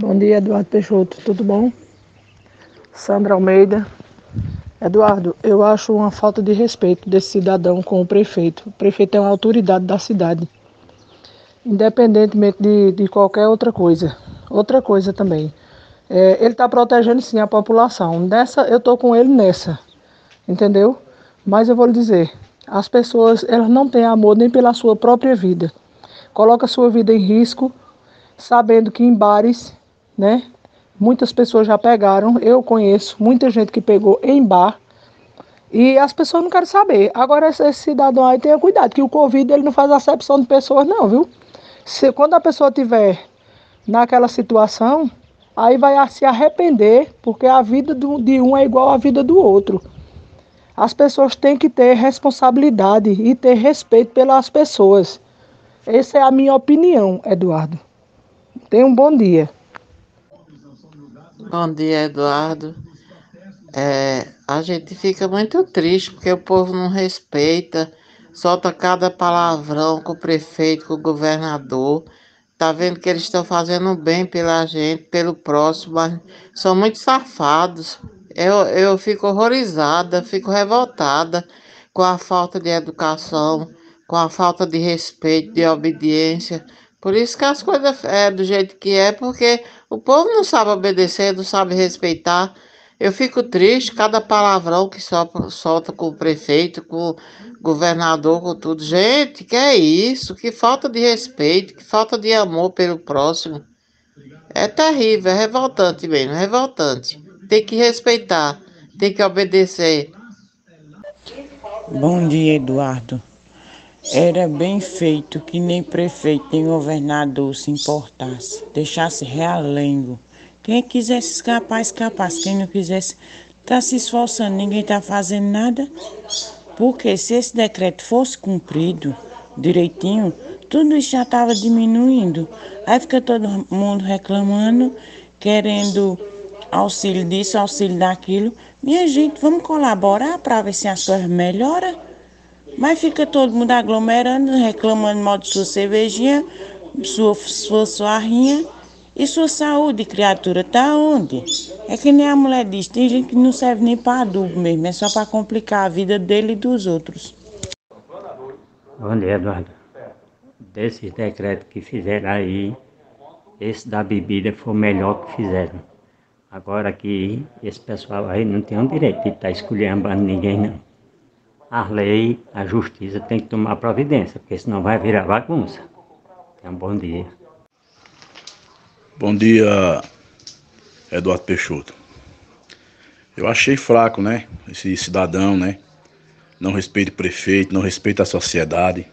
Bom dia, Eduardo Peixoto, tudo bom? Sandra Almeida. Eduardo, eu acho uma falta de respeito desse cidadão com o prefeito. O prefeito é uma autoridade da cidade, independentemente de, de qualquer outra coisa. Outra coisa também, é, ele está protegendo sim a população. Nessa, eu estou com ele nessa, entendeu? Mas eu vou lhe dizer, as pessoas elas não têm amor nem pela sua própria vida. Coloca sua vida em risco, sabendo que em bares, né, Muitas pessoas já pegaram, eu conheço muita gente que pegou em bar e as pessoas não querem saber. Agora, esse, cidadão aí tenha cuidado, que o Covid ele não faz acepção de pessoas, não, viu? Se, quando a pessoa tiver naquela situação, aí vai se arrepender, porque a vida do, de um é igual à vida do outro. As pessoas têm que ter responsabilidade e ter respeito pelas pessoas. Essa é a minha opinião, Eduardo. Tenha um bom dia. Bom dia, Eduardo. É, a gente fica muito triste porque o povo não respeita, solta cada palavrão com o prefeito, com o governador. Tá vendo que eles estão fazendo bem pela gente, pelo próximo, mas são muito safados. Eu, eu fico horrorizada, fico revoltada com a falta de educação, com a falta de respeito, de obediência. Por isso que as coisas é do jeito que é, porque o povo não sabe obedecer, não sabe respeitar. Eu fico triste, cada palavrão que solta, com o prefeito, com o governador, com tudo. Gente, que é isso? Que falta de respeito, que falta de amor pelo próximo. É terrível, é revoltante mesmo, é revoltante. Tem que respeitar, tem que obedecer. Bom dia, Eduardo. Era bem feito que nem prefeito nem governador se importasse, deixasse realengo. Quem quisesse escapar, escapasse. Quem não quisesse, está se esforçando, ninguém está fazendo nada. Porque se esse decreto fosse cumprido direitinho, tudo isso já estava diminuindo. Aí fica todo mundo reclamando, querendo auxílio disso, auxílio daquilo. Minha gente, vamos colaborar para ver se as coisas melhoram. Mas fica todo mundo aglomerando, reclamando mal de sua cervejinha, sua, sua suarrinha e sua saúde, criatura, tá onde? É que nem a mulher diz, tem gente que não serve nem para adubo mesmo, é só para complicar a vida dele e dos outros. Bom dia, Eduardo. Desses decretos que fizeram aí, esse da bebida foi o melhor que fizeram. Agora que esse pessoal aí não tem o direito de estar tá ninguém, não a lei, a justiça tem que tomar providência, porque senão vai virar bagunça. Um bom dia. Bom dia, Eduardo Peixoto. Eu achei fraco, né? Esse cidadão, né? Não respeita o prefeito, não respeita a sociedade.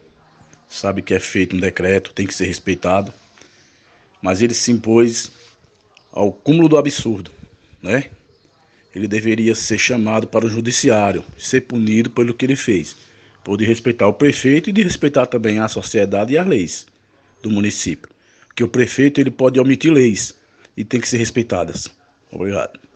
Sabe que é feito um decreto, tem que ser respeitado. Mas ele se impôs ao cúmulo do absurdo, né? Ele deveria ser chamado para o judiciário, ser punido pelo que ele fez, por de respeitar o prefeito e de respeitar também a sociedade e as leis do município. Que o prefeito ele pode omitir leis e tem que ser respeitadas. Obrigado.